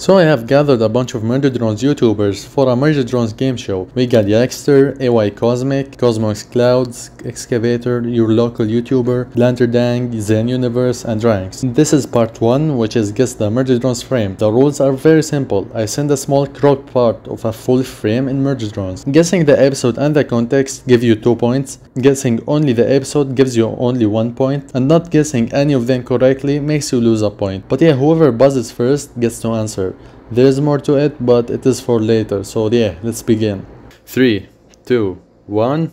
So I have gathered a bunch of Murder Drones YouTubers for a Murder Drones game show. We got Yagster, AY Cosmic, Cosmos Clouds, Excavator, your local YouTuber, Blanterdang, Zen Universe, and Ranks. This is part 1, which is guess the Murder Drones frame. The rules are very simple. I send a small croc part of a full frame in Murder Drones. Guessing the episode and the context give you 2 points. Guessing only the episode gives you only 1 point. And not guessing any of them correctly makes you lose a point. But yeah, whoever buzzes first gets to answer. There's more to it, but it is for later. So yeah, let's begin. Three, two, one.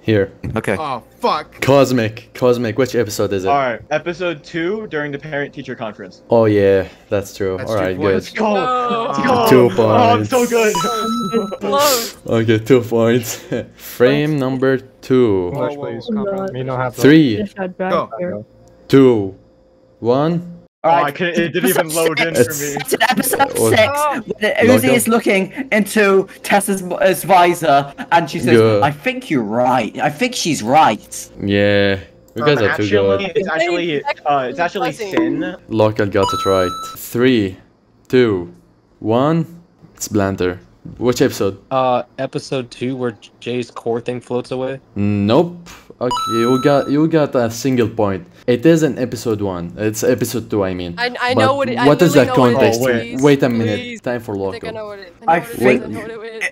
Here. Okay. Oh fuck! Cosmic. Cosmic. Which episode is it? All right, episode two during the parent-teacher conference. Oh yeah, that's true. That's All right, good. Let's go. Let's Oh. go. Two Oh, I'm points. so good. Okay, two points. Frame number two. English, please. God. Me have Three, Just had back Go. two, one. Oh, I couldn't, it didn't even load in for It's- me. It's in episode What? six. Oh. Uzi is looking into Tessa's visor, and she says, Yeah. "I think you're right. I think she's right." Yeah, you guys are too good. it's actually, uh, it's actually Sin. Local got it right. Three, two, one. It's Blanter. Which episode? Uh, episode two where J's core thing floats away. Nope. Okay, you got you got a single point. It is in episode one. It's episode two, I mean. I, I But know what it I What is literally the know what it context? is, Oh, please, Wait a minute. please. Time for I think I know local. what it is. I I, know what it is, I know what it is.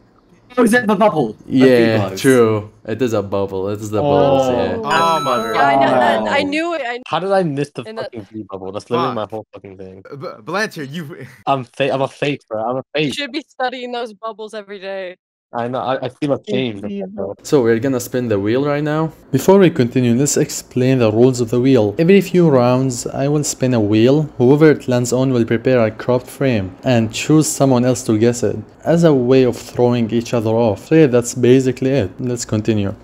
Oh, is it the bubble? Yeah, true. It is a bubble. It is the bubbles. Oh. Yeah. Oh my Yeah, I know that. I knew it. I How did I miss the And that- fucking V bubble? That's literally my whole fucking thing. Uh, B- Blanter, you. I'm fake. I'm a fake, bro. I'm a fake. you should be studying those bubbles every day. I know. I, I feel ashamed. bro. So we're gonna spin the wheel right now. Before we continue, let's explain the rules of the wheel. Every few rounds, I will spin a wheel. Whoever it lands on will prepare a cropped frame and choose someone else to guess it as a way of throwing each other off. So yeah, that's basically it. Let's continue.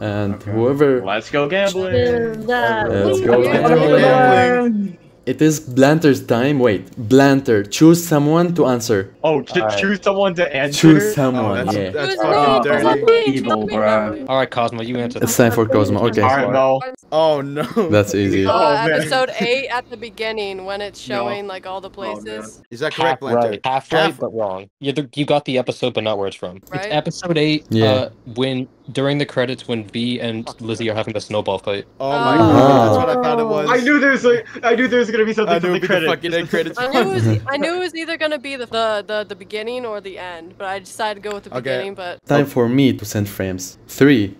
And Okay. whoever Let's go gambling. Let's go Gambling. It is Blanter's time. Wait, Blanter, choose someone to answer. Oh, ch- Alright. choose someone to answer. Choose Oh, someone. that's, yeah. that's Who's fucking me? dirty. Who's? Evil, bro. bro. All right, Cosmo, you answer. It's time for Cosmo. Okay. All right, Mel. Oh no. That's easy. Oh, Uh, episode 8 at the beginning when it's showing like all the places. Is that Half correct, Blanter? right, half right, but wrong. You, you got the episode, but not where it's from. Right. It's episode eight. Yeah. Uh, when during the credits, when V and Lizzie are having the snowball fight. Oh my Oh. god, that's what I thought it was. I knew there was like, I knew there was gonna be something I from knew the it'd the credits. fucking credits. I knew, it was, I knew it was either gonna be the, the the the beginning or the end, but I decided to go with the Okay. beginning. But Time for me to send frames. Three,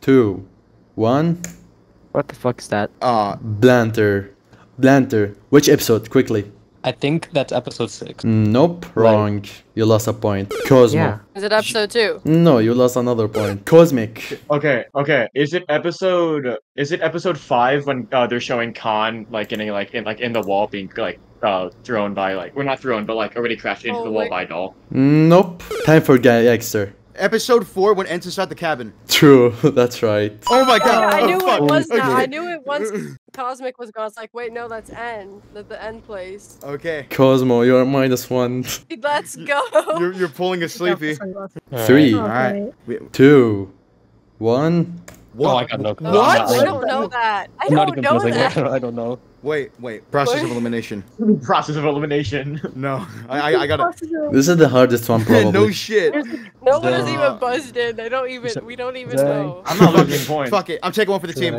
two, one. What the fuck is that? Uh, Blanter. Blanter. Which episode? Quickly. I think that's episode six. Nope. Right. Wrong. You lost a point. Cosmo. Yeah. is it episode two? No, you lost another point. Cosmic. Okay, okay. Is it episode? Is it episode five when uh, they're showing Khan like getting like in like in the wall being like uh thrown by like we're not thrown but like already crashed into Oh, the wall wait. by doll. Nope. Time for Yagster. Episode four when N's inside the cabin. True. That's right. Oh my I, god. I oh, knew fuck. it was that. I knew it once Cosmic was gone. It's like, wait, no, that's N. The, the N place. Okay. Cosmo, you're minus one. Let's go. You're, you're pulling a sleepy. Three. Alright. two, one. Oh, I got no. clue. What? I don't know that. I don't know that. I don't know. Wait, wait. Process of elimination. Process of elimination. No, I, I, I gotta. This is the hardest one probably. no shit. No one is Uh, even buzzed in. They don't even. We don't even Dang. know. I'm not Fuck losing it. points. Fuck it. I'm taking one for the team.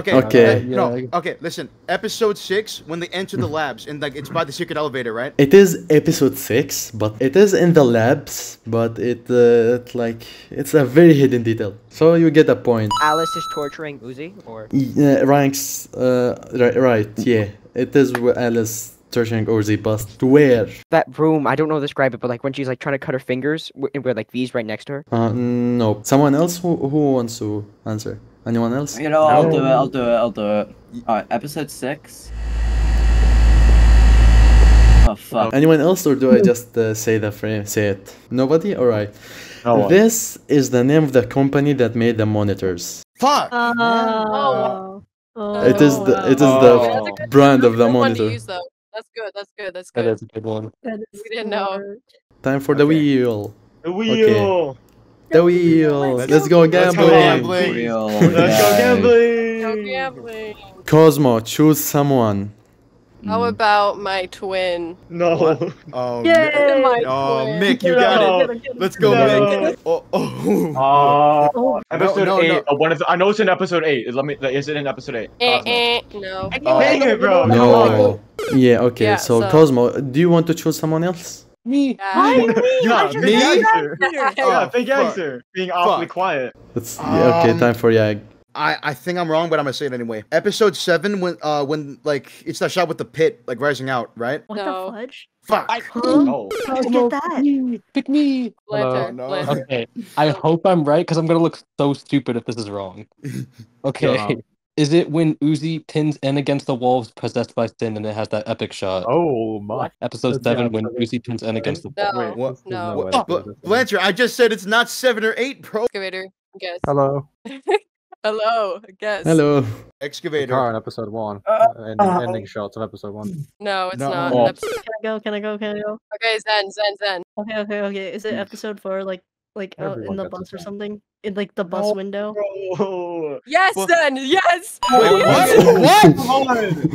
Okay. Okay. uh, no. Okay. Listen. Episode six when they enter the labs and like it's by the secret elevator, right? It is episode six, but it is in the labs, but it, uh, it like it's a very hidden detail. So you get a point. Alice is torturing Uzi, or Yeah, ranks. Uh, right, right. Yeah, it is where Alice searching Orzi bust. Where? that room. I don't know how to describe it, but like when she's like trying to cut her fingers, we're like V's right next to her. Uh, no. Someone else who who wants to answer? Anyone else? You know, I'll do it. I'll do it. I'll do it. Alright, episode six. Oh fuck. Anyone else, or do I just uh, say the frame? Say it. Nobody. All right. Oh, This is the name of the company that made the monitors. Fuck. Oh. It is the it is Oh. the That's good- brand of the good monitor. use. That's good. That's good. That's good. That is a good one. We didn't know. Time for the wheel. the wheel. The wheel. Let's- Let's go let's go gambling. gambling. Let's go guy. gambling. No gambling. Cosmo, choose someone. How Mm. about my twin? No. Oh, Yay! Mick. My Oh, twin. Mick, you No. got it. Let's go, No. Mick. Oh, oh. Uh, Oh, episode no, eight. no. uh, one of the, I know it's in episode eight. Let me. Is it in episode eight? Eh, Cosmo. eh, no. Oh. Dang it, bro. No. Yeah, okay, Yeah, so, so- Cosmo, do you want to choose someone else? Me. Yeah. Yeah, should big me? answer. Oh, Yeah, big answer. Being awfully Fuck. quiet. It's yeah, okay, Um, time for Yag. I, I think I'm wrong, but I'm gonna say it anyway. Episode seven, when uh when like it's that shot with the pit like rising out, right? What No. the fudge? Fuck. I- Huh? Oh. How'd you get that? Pick me. Lantern, Oh, no. Okay. I hope I'm right because I'm gonna look so stupid if this is wrong. Okay. Yeah. Is it when Uzi pins N against the wolves possessed by Cyn and it has that epic shot? Oh my. Episode That's seven when absolutely. Uzi pins N against the No, Wait, what? no. no way. Oh, but Blanchard, I just said it's not seven or eight, bro. Excavator, guess. Hello. Hello, guess. Hello. The Excavator. car in episode one. Uh, and uh, ending shots of episode one. No, it's No. not. Oh. Episode- Can I go? Can I go? Can I go? Okay, Zen, Zen, Zen. Okay, okay, okay. Is it episode four? Like, like out in the bus or something? In like the bus No, window? Bro. Yes, What? Zen, yes! Wait, what? what? Come on.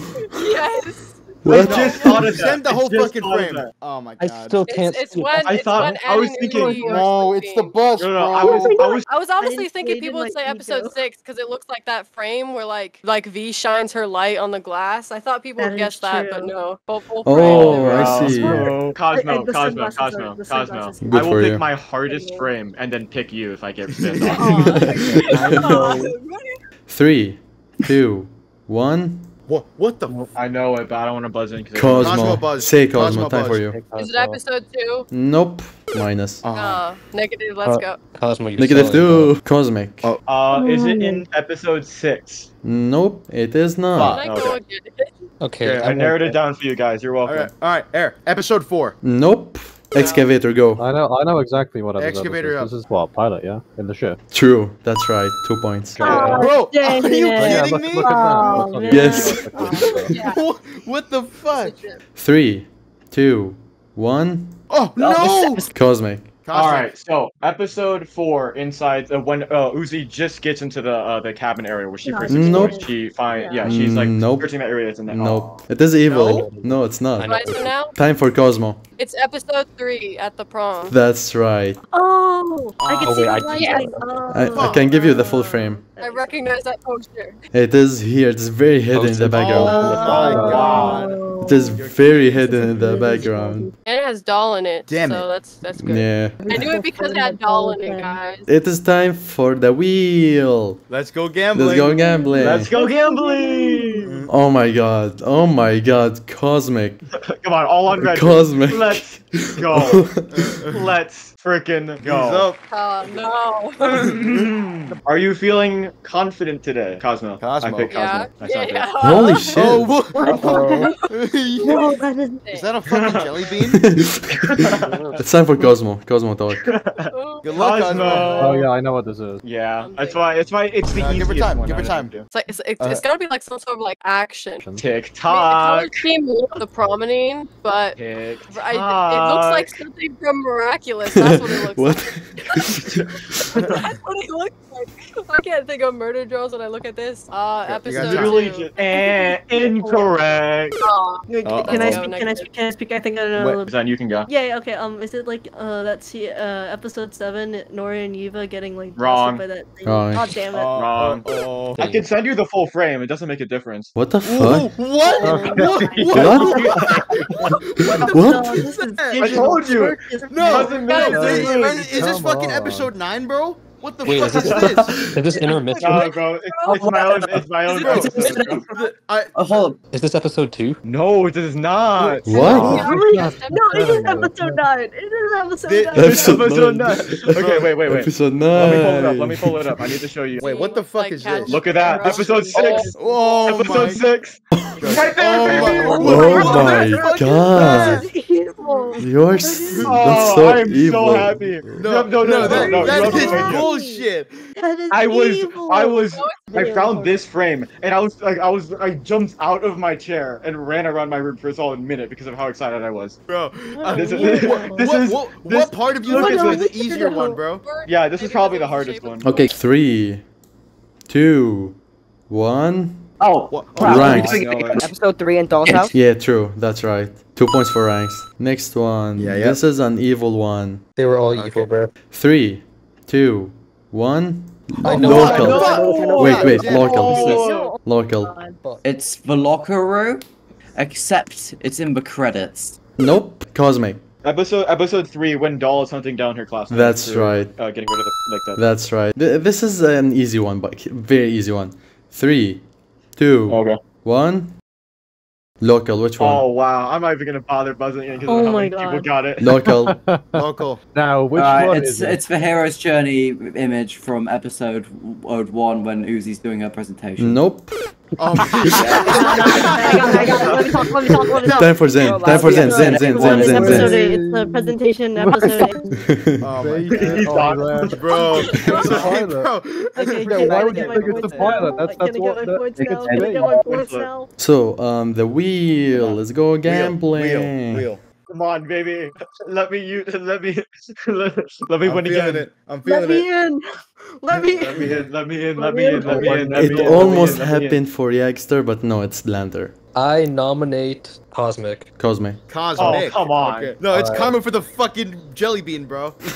Yes! What? I just thought of. Send the whole fucking frame. that. Oh my god! I still can't It's, it's see when I it's thought- I was thinking- No, it's the sleeping. bus, No, bro. no, I was, I was. I was honestly didn't- thinking people would say let episode six because it looks like that frame where like like V shines her light on the glass. I thought people That would guess that, but no. Full, full Oh. I see. Cosmo, I- I- the Cosmo, Cosmo, Cosmo. I will pick my hardest frame and then pick you if I get spin oh off. Three, two, one. What? What the? F- I know it, but I don't want to buzz in Cosmo. Cosmo buzz. Say Cosmo, Cosmo time for you. Is it episode two? Nope. Minus. uh, Uh, negative. Let's Uh, go. Cosmo, you're Negative two. Cosmic. Oh. Uh, is it in episode six? Nope, it is not. I okay. go again? bro. Okay. Okay, I narrowed it down for you guys. You're welcome. right, all right. Air. Episode four. Nope. Excavator, go. I know. I know exactly what episode Excavator this up. is. This is what pilot, yeah, in the ship. True. That's right. Two points. Okay. Bro, dang are you it. Oh, yeah, kidding look, me? look. Oh, Look on the- Yes. Yeah. what the fuck? Three, two, one. Oh no! Cosmic. All right, so episode four, inside uh, when uh, Uzi just gets into the uh, the cabin area where she first Nope. explores, she find yeah, she's like Nope. searching that area that's in there. Nope. It is evil. No, it's not. know. Right, now Time for Cosmo. it's episode three at the prom. That's right. Oh, I can Oh, see wait, I the can't. lighting. Oh, I, I can give you the full frame. I recognize that poster. It is here. It's very hidden in the Oh background. my god. It is very hidden in the background. And it has doll in it. Damn so it. that's that's good. Yeah. I knew it because it had doll in it, guys. It is time for the wheel. Let's go gambling. Let's go gambling. Let's go gambling! Oh my god. Oh my god. Cosmic. Come on, all on red. Cosmic. Let's go. Let's freaking He's go. up. Oh no. Are you feeling confident today, Cosmo? Cosmo. I picked yeah. Cosmo. That's not yeah. good. Holy shit. Oh, wha- No, that is. is that a fucking jelly bean? it's time for Cosmo. Cosmo talk. Good luck, Cosmo. Cosmo. Oh yeah, I know what this is. Yeah, that's why. It's why it's the Uh, give her easiest time, one give her time. the two. It's like it's, it's, Uh, it's gonna be like some sort of like action. I mean, it TikTok. doesn't seem the promenade, but I, it looks like something from Miraculous. That's what it looks what? like. That's what it looks like. I can't think of murder drones when I look at this. Uh, episode literally just eh, incorrect. Aw. Can Uh-oh. I Let's speak? Can I speak? Can I speak? I think I know. a Wait, little Then you can go. Yeah, yeah, okay. Um, is it like uh that's see uh episode seven, Nori and Eva getting like blasted Wrong. by that thing? Wrong. Oh damn it! Oh, Wrong. oh, oh. I can send you the full frame. It doesn't make a difference. What the Whoa, fuck? what? Okay. What? What? What? What? No, this is I told you. No, It Doesn't no, make is, sense. is, is this Come fucking on. episode nine, bro? What the Wait, fuck is is this- this? Is this intermission? No, bro. It's, it's my own. It's my own. Bro, joke. the- I, Oh, hold up. Is this episode two? No, it is not. What? Yeah, Really? yes, No, it is episode nine. It is episode nine. That's- Episode Episode nine. nine. Okay, wait, wait, wait. Episode nine. Let me pull it up. Let me pull it up. I need to show you. Wait, what the fuck is this? Look at that. Episode six. oh Episode my. six. Right there, Oh baby. my- Oh What the my fuck god. That is. You're s- that's Oh, so I'm evil. so happy. No, no, no, that, no, that no, is no, no. bullshit. That is I was, evil. I was, I found this frame, and I was like, I was, I jumped out of my chair and ran around my room for a solid minute because of how excited I was. Bro, uh, a This is- what, this what, is- what, this- what part of you look think the this. easier one, bro? Yeah, this is Maybe probably the hardest one. Okay, three, two, one. Oh, What? crap. Episode three in Doll's House. Yeah, true. That's right. Two points for ranks. Next one. Yeah, yeah. This is an evil one. They were all evil, bro. Three, two, one. I know. Local. Wait, wait. Yeah. Local. Local. It's the locker room, except it's in the credits. Nope. Cosmic. Episode episode three when Doll is hunting down her classmate. That's for, right. Uh, getting rid of the like that. That's right. Th- This is an easy one, but very easy one. Three, two, Okay. one. Local. Which Oh one? wow, I'm not even gonna bother buzzing in because Oh how my many people got it. Local. Local. Now, which Uh, one it's is it? it's the hero's journey image from episode w- one when Uzi's doing her presentation. nope. Um. Time for Zen. Time for Zen. Zen. Zen. Well, Zen. Zen. Zen. It's the presentation episode oh my god. Bro. It's a pilot. bro. Okay, Yeah, why would you think it's points the pilot? That's- that's what- that- points it's now? Can I big. get my points now? So, um, the wheel. Let's go Wheel, gambling. Wheel. Wheel. Come on, baby. Let me use. Let me. Let, let me I'm win again. it. I'm Let feeling me it. in. Let me in. Let me in. in. Let me in. Let me in. Let me in. Let It me in, almost let me in. happened for Yagster, but no, it's Lander. I nominate Cosmic. Cosmic. Cosmic. Oh, come on. Okay. No, it's Alright. coming for the fucking jelly bean, bro.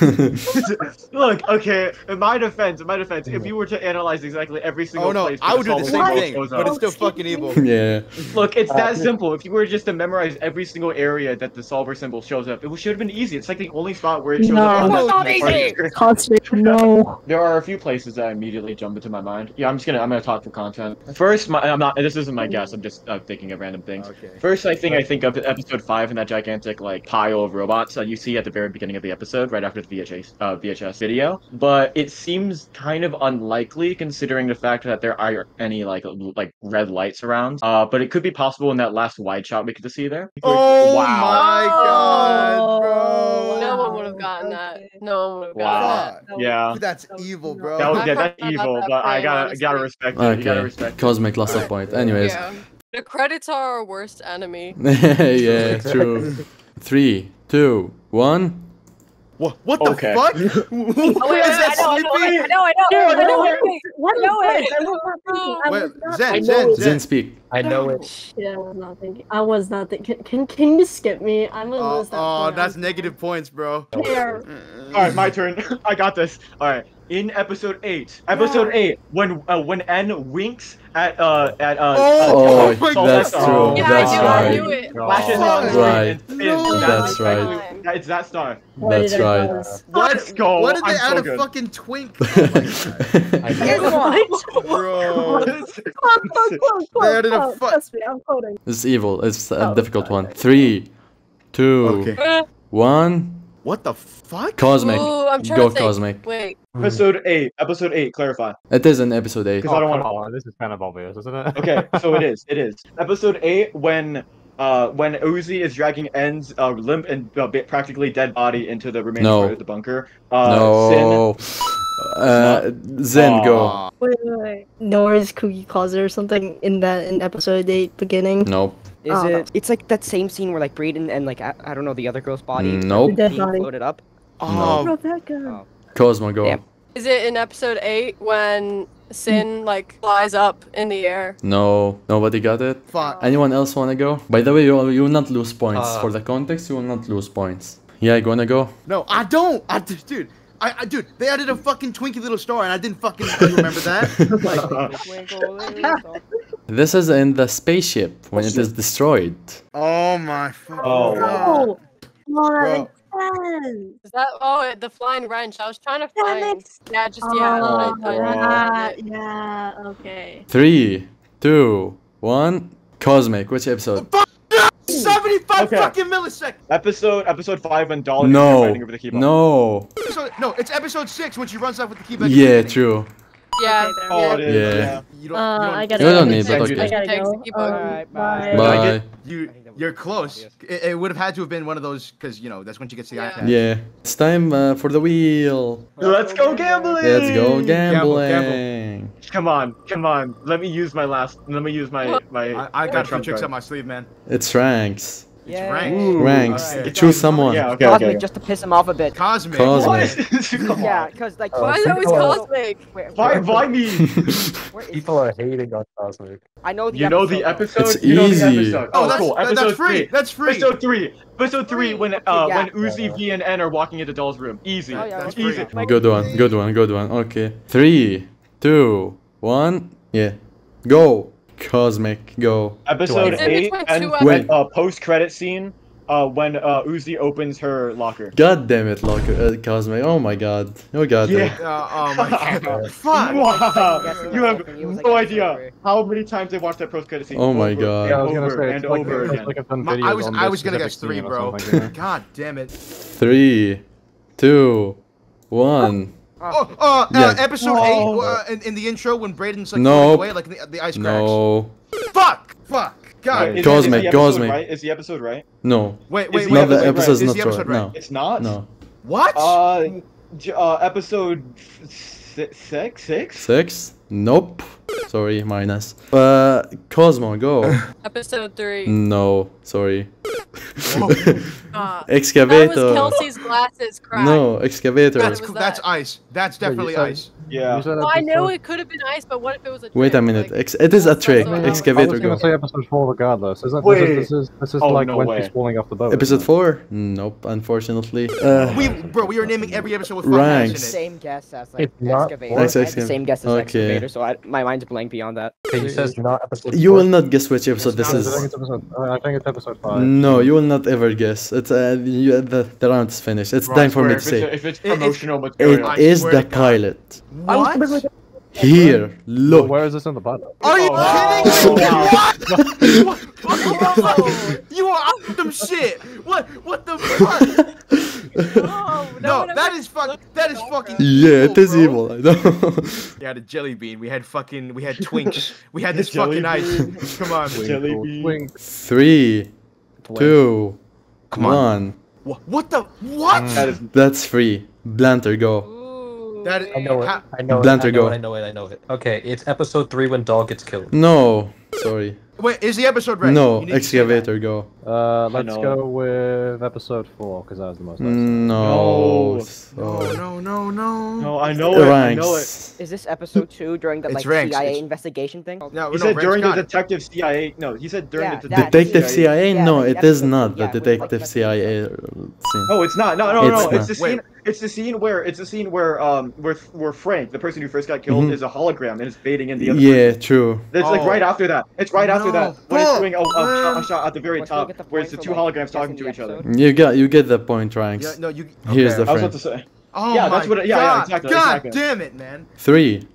Look, okay. In my defense, in my defense, if you were to analyze exactly every single Oh no, place, I would do the same thing, but up- it's still fucking evil. yeah. Look, it's Uh, that simple. If you were just to memorize every single area that the solver symbol shows up, it should have been easy. It's like the only spot where it shows No. up. It's not easy. Cosmic, no. There are a few places that immediately jump into my mind. Yeah, I'm just gonna I'm gonna talk for content. First, my, I'm not. This isn't my guess. I'm just uh, thinking of random things. Okay. First, I think I think of episode five and that gigantic like pile of robots that you see at the very beginning of the episode, right after the VHS uh, VHS video. But it seems kind of unlikely considering the fact that there are any like like red lights around. Uh, but it could be possible in that last wide shot we get to see there. Oh wow! my god, bro. No one would have gotten that. No one would have gotten Wow. Yeah. Dude, That's evil, bro. That was, yeah, that's evil, but I gotta gotta respect it. You gotta Okay. respect. Cosmic lost a point. Anyways. Yeah. The credits are our worst enemy. yeah, true. Three, two, one. What, what the Okay. fuck? Oh, Is that I know, I know, sleepy? I know, I know, I know, I know. What I know is it. this? I was not thinking. Wait, Zen, thinking. Zen, Zen Zen. speak. I know it. Oh, shit, I was not thinking. I was not thinking. Can, can you skip me? I'm gonna Oh, lose that. oh, point. that's negative points, bro. scared. All right, my turn. I got this. All right. In episode eight, episode eight, when uh, when N winks at uh at uh, Oh, uh, my Sol- that's Sol- true, Yeah, that's I knew, right. I knew it. flashes on Right. and spins. No. That's exactly- right. that- It's that star. Why That's did right. do? What? Let's go. What did they I'm add so a good. fucking twink? Oh. I know. What? Bro. They added a quote. fu- Trust me, I'm quoting. It's evil. It's a Oh, difficult one. Three, two, Okay. one. What the fuck? Cosmic. Ooh, I'm trying Go to think. Cosmic. Wait. Episode eight. Episode eight. Clarify. It is in episode 8. Because I Oh, don't want. on, this is kind of obvious, isn't it? Okay, so it is. It is. Episode eight when. Uh, when Uzi is dragging N's uh, limp and uh, ba- practically dead body into the remaining No. part of the bunker. Uh, Sin, no. Uh, Zen, go. Aw. Wait, wait, wait. Nora's cookie closet or something in that in episode eight beginning. Nope. Is Oh. it? It's like that same scene where like Braden and like I, I don't know the other girl's body. Mm, Nope. The dead being body. floated up. Oh, Rebecca. Cosmo, go. Damn. Is it in episode 8 when Cyn, like, flies up in the air? No, nobody got it. fuck. Anyone else wanna go? By the way, you, you will not lose points. Uh. For the context, you will not lose points. Yeah, you wanna go? No, I don't. I, dude, I, I, dude, they added a fucking Twinkie little star, and I didn't fucking remember that. This is in the spaceship when it is destroyed. oh my fucking oh. oh. god. Oh, well, that Bro. makes sense. Is that, oh, the flying wrench. I was trying to find. Yeah, just, yeah. Oh, I, I, yeah, yeah, okay. Three, two, one. Cosmic. Which episode? 75 Okay. fucking milliseconds. episode episode five when Dolly is No. over the keyboard. No. Episode, no, it's episode six when she runs off with the key back. Yeah, true. Yeah. Okay, there. Oh, it is. Yeah. Yeah. You don't, Uh, you don't, I gotta You don't need, but okay. I gotta go. keep on. Alright, bye. bye. Bye. you, you're close. It, it would have had to have been one of those, because, you know, that's when she gets the Yeah. iPad. Yeah. It's time uh, for the wheel. Let's go gambling. Let's go Gamble, gambling. Come on, come on. Let me use my last. Let me use my my. I, I my got some tricks card. on my sleeve, man. It's ranks. Yeah. ranked. Ranks. Okay. Choose someone. Yeah, okay, Cosmic okay. just to piss him off a bit. Cosmic. Cosmic. What is Yeah, because like. Why is it always cosmic? Where, Why, where- why me? People are hating on Cosmic. I know the You know the episode? It's you know the easy. episode. Oh, Oh, that's, cool. that- Episode that's free. three. That's free. Episode three. Episode three when uh Yeah. when Uzi, V, and N are walking into Doll's room. Easy. Oh, yeah, That's. Easy. free. Good one, good one, good one. Okay. Three, two, one. Yeah. Go. Cosmic, go. Episode Is eight and two Wait. uh, post credit scene uh when uh Uzi opens her locker. God damn it, Locker, uh, Cosmic. Oh my god. You got it. Yeah. Uh, oh my god. Fuck. Wow. You have myself, and he was like, no idea how many times they watched that post credit scene. Oh my over God. and Yeah, I was gonna over say and like, over again. like I've My- I was I was gonna guess three, bro. something, you know? God damn it. Three, two, one. Oh, uh, uh, Yeah. episode Oh. eight uh, in, in the intro when Braden's like Nope. flying away, like the, the ice cracks. No. Fuck. Fuck. God. Is, Cosmic, is episode Cosmic. Right? Is the episode right? No. Wait, Is wait, the wait. No, the wait, wait, episode's Is not the episode right. right? No. It's not. No. What? Uh, uh, episode si- six, six. Six? Nope. Sorry, minus. Uh, Cosmo, go. Episode three. no, sorry. Uh, that was Excavator. Kelsey's glasses cracked. No, excavator. that's was that's ice. That's definitely said- ice. Yeah. Well, I know it could have been ice, but what if it was a trick? Wait a minute. Like, Ex- it is a trick. not how it I Excavator, was go. gonna say episode four regardless. Isn't Wait. this is this is this is Oh, like no when way. she's falling off the boat? Episode 4? Nope, unfortunately. Uh, We, bro, we are naming every episode with fucking Ranks. ice. Same guess as like It's excavator. That's I had the same guess as Okay. excavator, so I, my mind's blank beyond that. Okay, you says not episode you will not guess which episode this not- I think is. it's episode. I think it's episode five. No, you will not ever guess. It's uh, you, the the round is finished. It's Bro, time for me to if say. if it's It- it's- promotional It material. I is swear the to pilot. What? Here, Well, look. where is this on the bottom? Are you Oh, kidding me? wow. What? What? you are out some shit. What? What the fuck? Oh, No, one that ever is fuck. looked That at fucking. bro. Yeah, it is bro. evil. I know. We had a jelly bean. We had fucking. We had twinks. We had this Jelly fucking ice. Come on. Jelly Twinkle, bean. twinkle. Three, two, Come on. one. What? What the? What? Mm. That is That's free. Blanter, go. Ooh, That is- I know it. I know it. Blanter, I know go. it. I know it. I know it. Okay, it's episode three when dog gets killed. No, sorry. Wait, is the episode ready? No, You need to say that. excavator, go. Uh, let's go with episode four because that was the most. No. No. No, sorry. no, no, no. no, I know it. I know it. Is this episode two during the It's like ranks, CIA it's- investigation thing? No, He no, said during the got it. detective CIA. No, he said during Yeah, the that- Detective CIA. CIA? Yeah, No, it is not yeah, the with, like, Detective. CIA scene. No, it's not. No, no, It's no. not. It's the Wait. scene. It's the scene where it's the scene where um where where Frank, the person who first got killed, Mhm. is a hologram and is fading in the other. Yeah, true. It's like Oh. right after that. It's right after that when it's doing a, a, shot, a shot at the very We're top, the where it's the point two like, holograms talking to each other. You got you get the point, Ranks. Yeah, no, you. Here's okay. the I was frame. about to say. Oh Yeah, my that's what it- yeah, yeah, God. exactly, God exactly. damn it, man. Three,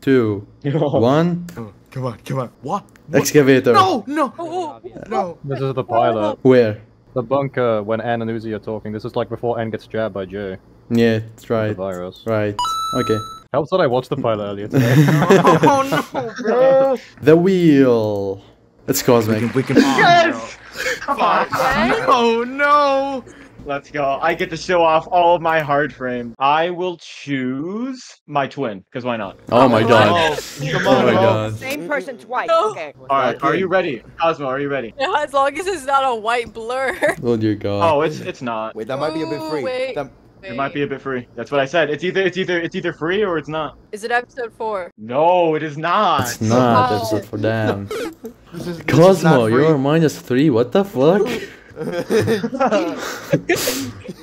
two, one. Oh, come on, come on. What? What? Excavator. No, no, Oh, no. This is the pilot. Where? The bunker when N and Uzi are talking. This is like before N gets jabbed by J. Yeah, that's The right. virus. Right. Okay. Helps that I watched the pilot earlier today. oh no, bro. The wheel. It's cosmic. We can. Yes! Come on. Oh no. Let's go. I get to show off all of my hard frame. I will choose my twin, because why not? Oh my god. Oh Come Oh my god. Same person twice. No. Okay. All right, are you ready? Cosmo, are you ready? Yeah, as long as it's not a white blur. Oh dear god. Oh, it's it's not. Wait, that might be a bit Ooh, free. wait. That- It might be a bit free. That's what I said. It's either it's either it's either free or it's not. Is it episode four? No, it is not. It's not Oh. episode for them. this is- this Cosmo, you're minus three. What the fuck?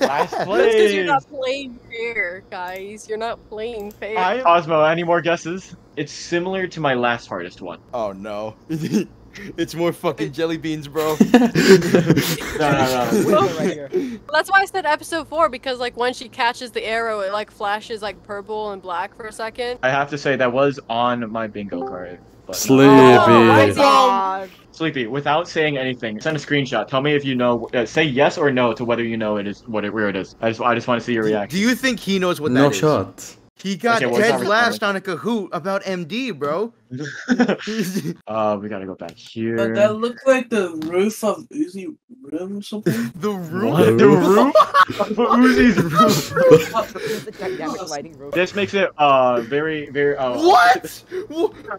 Last That's because you're not playing fair, guys. You're not playing fair. Hi, Cosmo. Any more guesses? It's similar to my last hardest one. Oh no. it's more fucking jelly beans, bro. No, no, no. right here. That's why I said episode four because like when she catches the arrow, it like flashes like purple and black for a second. I have to say that was on my bingo card. But Sleepy. Oh, God. Sleepy, without saying anything, send a screenshot. Tell me if you know. Uh, say yes or no to whether you know it is what it where it is. I just I just want to see your reaction. Do you think he knows what that is? no that is? shot. He got Okay, well, dead last on a Kahoot about MD, bro. uh, we gotta go back here. But that looked like the roof of Uzi room or something. the roof. What? The roof? Uzi's roof. The dynamic lighting roof. This makes it uh very very uh What?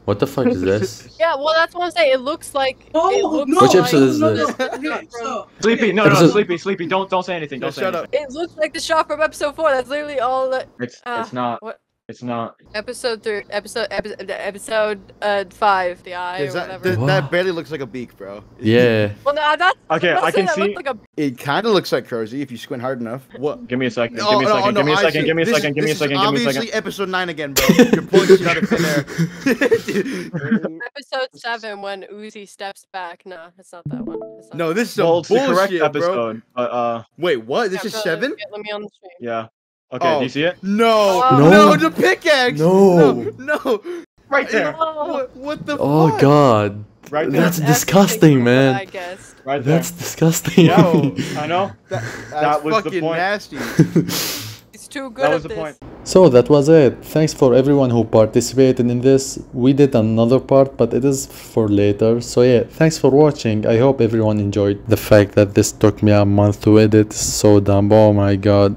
What the fuck is this? Yeah, well, that's what I'm saying. It looks like. it Oh looks no! Which episode is no, this? no, no. Okay, so Sleepy, no, no, Episode- sleepy, sleepy. Don't don't say anything. Yeah, Don't say shut anything. up. It looks like the shot from episode four. That's literally all that. It's Uh, it's not. What? It's not. Episode three. Episode. Episode. Episode. Uh, five. The eye Is or that, whatever. that, What? that barely looks like a beak, bro. Yeah. Well, no, that's. Okay, I'm not I saying can that see- looked Like a, It kind of looks like Cozy if you squint hard enough. What? Give me a second. Oh, give me a no, second. no, give me a I second. Give me a second. Give me a second. Give me a second. Obviously, episode nine again, bro. Your point's not in there. episode seven when Uzi steps back. No, it's not that one. It's not no, this is some Well, it's the correct bullshit, bro. episode. But uh, Wait, what? This Yeah, is seven? Let me on the stream. yeah. Okay. Oh. Do you oh. see it? No, Oh. no, No. the pickaxe. No. no, no. Right there. Oh, What, what the? Oh fuck? god. Right there. That's that's disgusting, what I man. Right there. That's disgusting. Yeah, I know. That, That that's was the fucking point. nasty. He's too good That at was the this. point. So that was it. Thanks for everyone who participated in this. We did another part, but it is for later. So yeah, thanks for watching. I hope everyone enjoyed the fact that this took me a month to edit. So dumb. Oh my god.